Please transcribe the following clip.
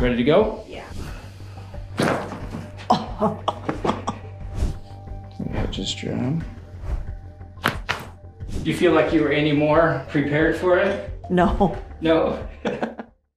Ready to go? Yeah. I just drum. Do you feel like you were any more prepared for it? No. No.